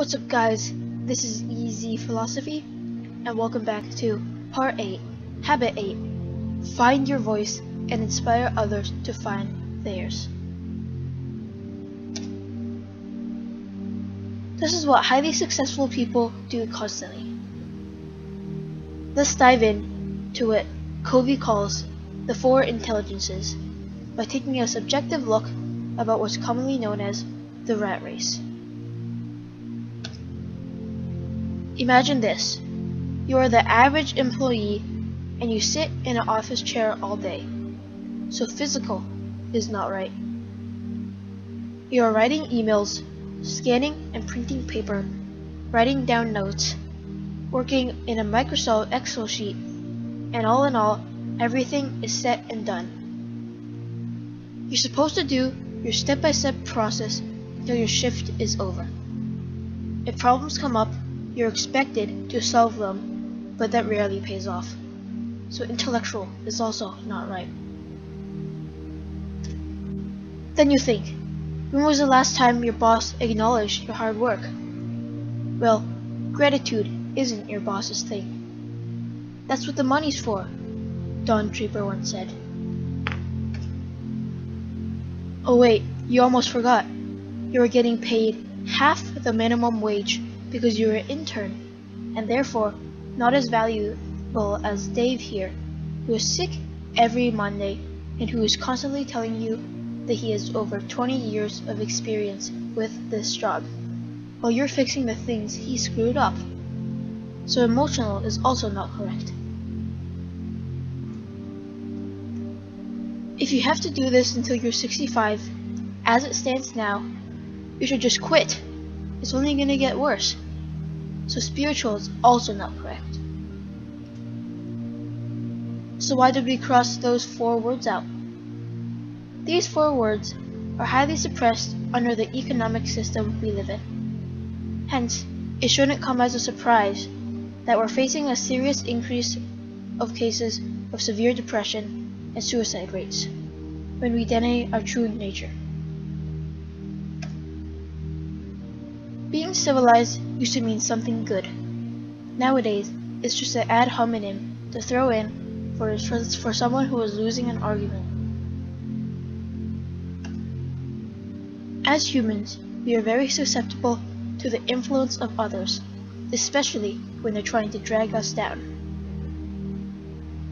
What's up guys, this is EZPhilosophy, and welcome back to Part 8, Habit 8, Find Your Voice and Inspire Others to Find Theirs. This is what highly successful people do constantly. Let's dive in to what Covey calls the four intelligences by taking a subjective look about what's commonly known as the rat race. Imagine this. You are the average employee and you sit in an office chair all day. So physical is not right. You are writing emails, scanning and printing paper, writing down notes, working in a Microsoft Excel sheet, and all in all, everything is set and done. You're supposed to do your step-by-step -step process until your shift is over. If problems come up, you're expected to solve them, but that rarely pays off. So intellectual is also not right. Then you think, when was the last time your boss acknowledged your hard work? Well, gratitude isn't your boss's thing. That's what the money's for, Don Draper once said. Oh wait, you almost forgot. You are getting paid half the minimum wage because you're an intern, and therefore not as valuable as Dave here, who is sick every Monday and who is constantly telling you that he has over 20 years of experience with this job, while you're fixing the things he screwed up. So emotional is also not correct. If you have to do this until you're 65, as it stands now, you should just quit it's only going to get worse. So spiritual is also not correct. So why did we cross those four words out? These four words are highly suppressed under the economic system we live in. Hence, it shouldn't come as a surprise that we're facing a serious increase of cases of severe depression and suicide rates when we deny our true nature. Being civilized used to mean something good. Nowadays, it's just an ad hominem to throw in for, for someone who is losing an argument. As humans, we are very susceptible to the influence of others, especially when they're trying to drag us down.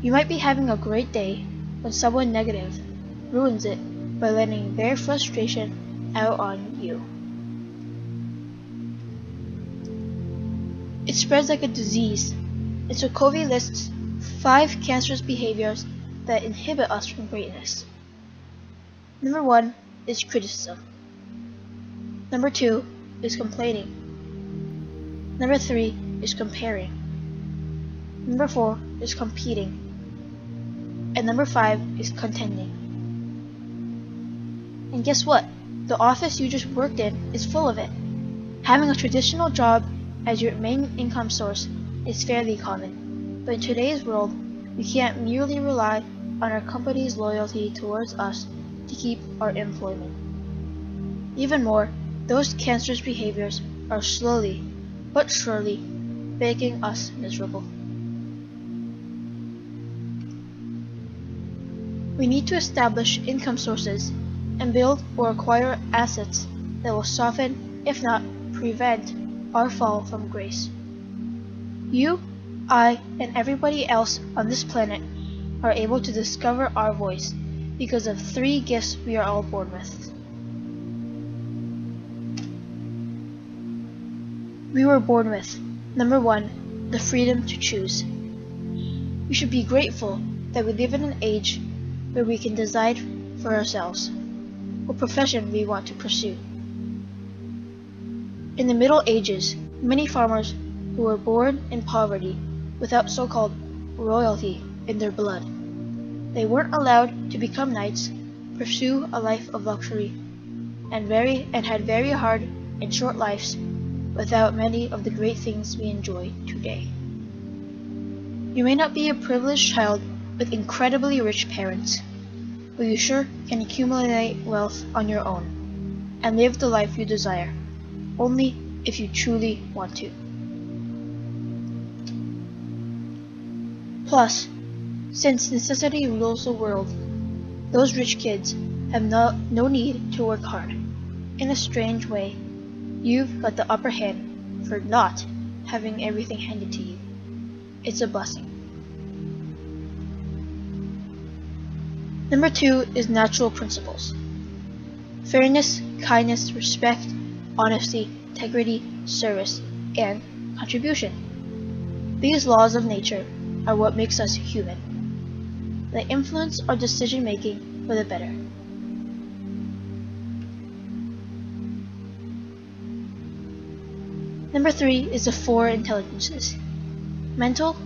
You might be having a great day when someone negative ruins it by letting their frustration out on you. It spreads like a disease, and so Covey lists five cancerous behaviors that inhibit us from greatness. Number one is criticism. Number two is complaining. Number three is comparing. Number four is competing. And number five is contending. And guess what? The office you just worked in is full of it. Having a traditional job as your main income source is fairly common, but in today's world, we can't merely rely on our company's loyalty towards us to keep our employment. Even more, those cancerous behaviors are slowly, but surely, making us miserable. We need to establish income sources and build or acquire assets that will soften, if not prevent, our fall from grace. You, I, and everybody else on this planet are able to discover our voice because of three gifts we are all born with. We were born with, number one, the freedom to choose. We should be grateful that we live in an age where we can decide for ourselves what profession we want to pursue. In the Middle Ages, many farmers who were born in poverty without so-called royalty in their blood. They weren't allowed to become knights, pursue a life of luxury, and very and had very hard and short lives without many of the great things we enjoy today. You may not be a privileged child with incredibly rich parents, but you sure can accumulate wealth on your own and live the life you desire only if you truly want to. Plus, since necessity rules the world, those rich kids have no, no need to work hard. In a strange way, you've got the upper hand for not having everything handed to you. It's a blessing. Number two is natural principles. Fairness, kindness, respect, honesty, integrity, service, and contribution. These laws of nature are what makes us human. They influence our decision making for the better. Number three is the four intelligences. Mental,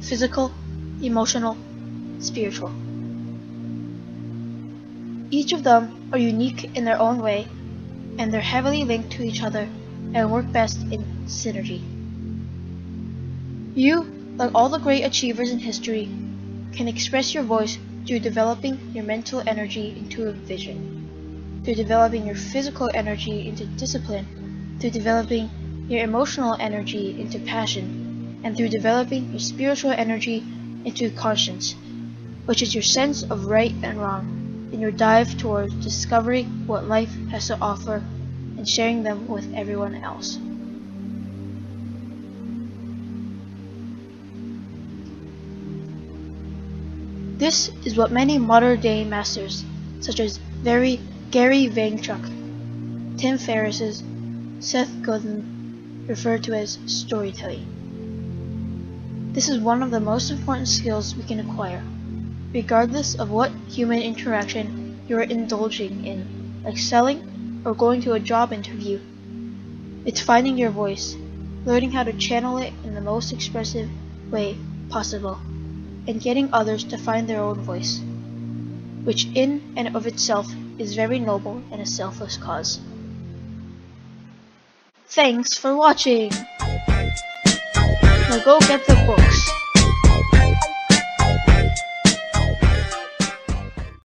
physical, emotional, spiritual. Each of them are unique in their own way, and they're heavily linked to each other and work best in synergy. You, like all the great achievers in history, can express your voice through developing your mental energy into a vision, through developing your physical energy into discipline, through developing your emotional energy into passion, and through developing your spiritual energy into conscience, which is your sense of right and wrong, in your dive towards discovering what life has to offer and sharing them with everyone else. This is what many modern-day masters, such as very Gary Vaynerchuk, Tim Ferriss, Seth Godin, refer to as storytelling. This is one of the most important skills we can acquire, regardless of what human interaction you are indulging in, like selling or going to a job interview. It's finding your voice, learning how to channel it in the most expressive way possible, and getting others to find their own voice, which in and of itself is very noble and a selfless cause. Thanks for watching. Now go get the books.